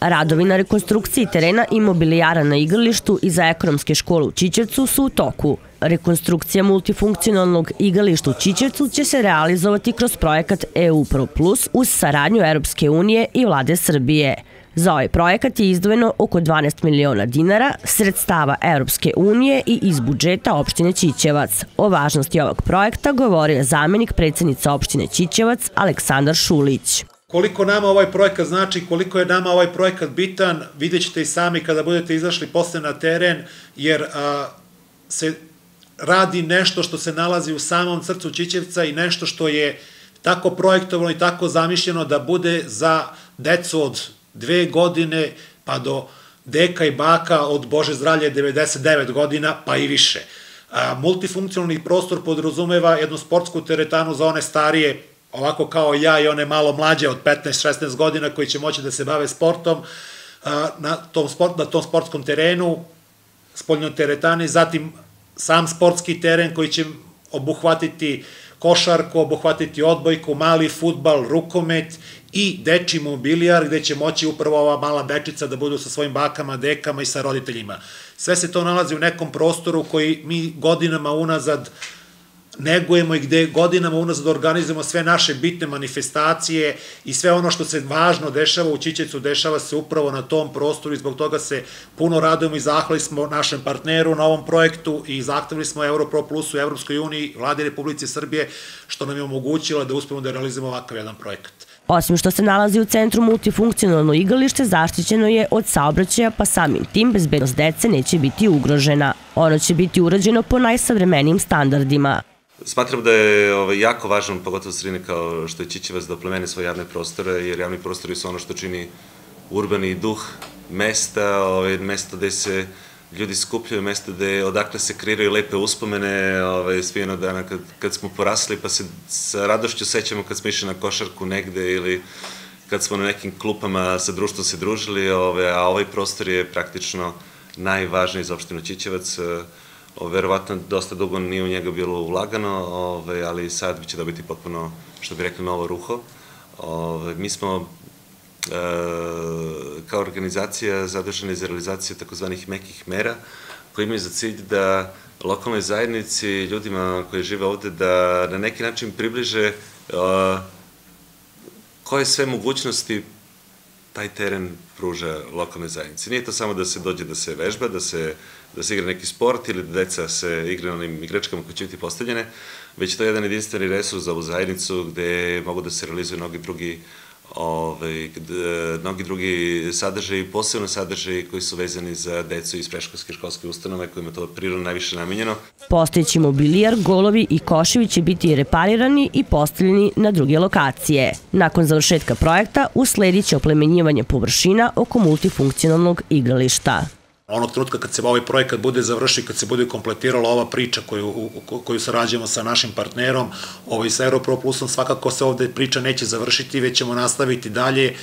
Radovi na rekonstrukciji terena i mobilijara na igralištu i za ekonomske škole u Čičevcu su u toku. Rekonstrukcija multifunkcionalnog igrališta u Čičevcu će se realizovati kroz projekat EU Pro Plus uz saradnju Europske unije i vlade Srbije. Za ovaj projekat je izdvojeno oko 12 miliona dinara sredstava Europske unije i iz budžeta opštine Čićevac. O važnosti ovog projekta govorio zamenik predsednica opštine Čićevac Aleksandar Šulić. Koliko nama ovaj projekat znači, koliko je nama ovaj projekat bitan, vidjet ćete i sami kada budete izašli posle na teren, jer a, se radi nešto što se nalazi u samom srcu Čićevca i nešto što je tako projektovano i tako zamišljeno da bude za decu od dve godine pa do deka i baka od Bože zdravlje 99 godina pa i više. A, multifunkcionalni prostor podrazumeva jednu sportsku teretanu za one starije ovako kao ja i one malo mlađe od 15-16 godina koji će moći da se bave sportom na tom, sport, na tom sportskom terenu, spoljnoj teretani, zatim sam sportski teren koji će obuhvatiti košarku, obuhvatiti odbojku, mali futbal, rukomet i deči mobilijar gde će moći upravo ova mala dečica da budu sa svojim bakama, dekama i sa roditeljima. Sve se to nalazi u nekom prostoru koji mi godinama unazad uh, negujemo i gde godinama unazad organizujemo sve naše bitne manifestacije i sve ono što se važno dešava u Čičecu, dešava se upravo na tom prostoru i zbog toga se puno radujemo i zahvali smo našem partneru na ovom projektu i zahtevali smo Europro Plus u Evropskoj uniji, vlade Republike Srbije, što nam je omogućilo da uspemo da realizujemo ovakav jedan projekat. Osim što se nalazi u centru multifunkcionalno igralište, zaštićeno je od saobraćaja, pa samim tim bezbednost dece neće biti ugrožena. Ono će biti urađeno po najsavremenijim standardima. Smatram da je ovaj, jako važno, pogotovo sredine kao što je Čićevac, da oplemeni svoje javne prostore, jer javni prostori su ono što čini urbani duh mesta, ovaj, mesto gde se ljudi skupljaju, mesto gde odakle se kreiraju lepe uspomene, ovaj, svi jednog dana kad, kad smo porasli, pa se sa radošću sećamo kad smo išli na košarku negde ili kad smo na nekim klupama sa društvom se družili, ovaj, a ovaj prostor je praktično najvažniji za opštinu Čićevac, verovatno dosta dugo nije u njega bilo ulagano, ove, ali sad će dobiti potpuno, što bi rekli, novo ruho. Ove, mi smo e, kao organizacija zaduženi za realizaciju takozvanih mekih mera, koji imaju za cilj da lokalnoj zajednici, ljudima koji žive ovde, da na neki način približe uh, koje sve mogućnosti taj teren pruža lokalne zajednice. Nije to samo da se dođe da se vežba, da se, da se igra neki sport ili da deca se igra na onim igračkama koje će biti postavljene, već to je jedan jedinstveni resurs za ovu zajednicu gde mogu da se realizuju mnogi drugi ovaj, mnogi drugi sadržaji, posebno sadržaji koji su vezani za decu iz preškolske školske ustanove kojima to prirodno najviše namenjeno. Postojeći mobilijar, golovi i koševi će biti reparirani i postavljeni na druge lokacije. Nakon završetka projekta usledit će oplemenjivanje površina oko multifunkcionalnog igrališta. Onog trenutka kad se ovaj projekat bude završio, kad se bude kompletirala ova priča koju, koju sarađujemo sa našim partnerom, ovaj, sa Aeropro Plusom, svakako se ovde priča neće završiti, već ćemo nastaviti dalje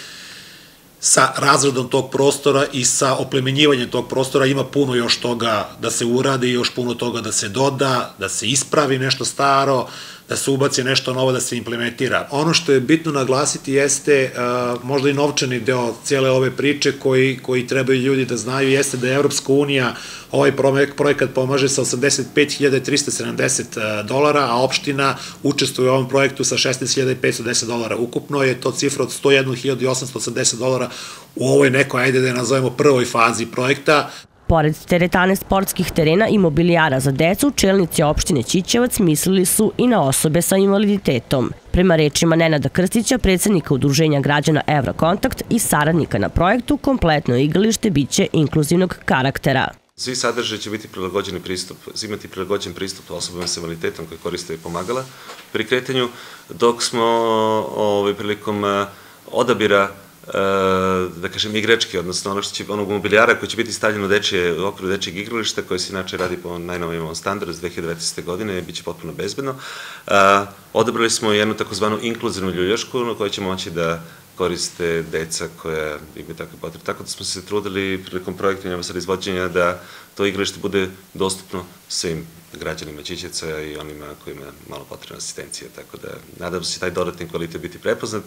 sa razredom tog prostora i sa oplemenjivanjem tog prostora. Ima puno još toga da se uradi, još puno toga da se doda, da se ispravi nešto staro, da se ubaci nešto novo, da se implementira. Ono što je bitno naglasiti jeste uh, možda i novčani deo cijele ove priče koji, koji trebaju ljudi da znaju, jeste da je Evropska unija ovaj projekat pomaže sa 85.370 dolara, a opština učestvuje u ovom projektu sa 16.510 dolara. Ukupno je to cifra od 101.880 dolara u ovoj nekoj, ajde da je nazovemo prvoj fazi projekta. Pored teretane sportskih terena i mobilijara za decu, čelnici opštine Čićevac mislili su i na osobe sa invaliditetom. Prema rečima Nenada Krstića, predsednika Udruženja građana Evrokontakt i saradnika na projektu, kompletno igralište biće inkluzivnog karaktera. Svi sadržaj će biti prilagođeni pristup, imati prilagođen pristup osobama sa invaliditetom koje koriste i pomagala pri kretanju, dok smo ovaj, prilikom eh, odabira da kažem, igrački, odnosno ono što će, onog mobilijara koji će biti stavljeno dečije, u okviru dečijeg igrališta, koje se inače radi po najnovijem standardu iz 2019. godine, bit će potpuno bezbedno. Uh, odabrali smo jednu takozvanu inkluzivnu ljuljašku, na kojoj će moći da koriste deca koja imaju takve potrebe. Tako da smo se trudili prilikom projekta sa izvođenja da to igralište bude dostupno svim građanima Čićeca i onima kojima je malo potrebna asistencija. Tako da nadam se taj dodatni kvalitet biti prepoznat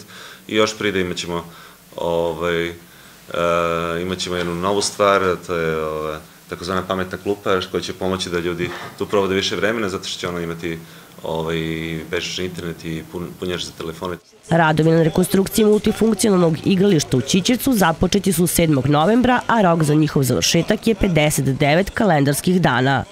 i još pride imat ćemo ovaj, uh, imaćemo jednu novu stvar, to je takozvana pametna klupa koja će pomoći da ljudi tu provode više vremena zato što će ono imati ovaj, bežični internet i pun, punjač za telefone. Radovi na rekonstrukciji multifunkcionalnog igrališta u Čičevcu započeti su 7. novembra, a rok za njihov završetak je 59 kalendarskih dana.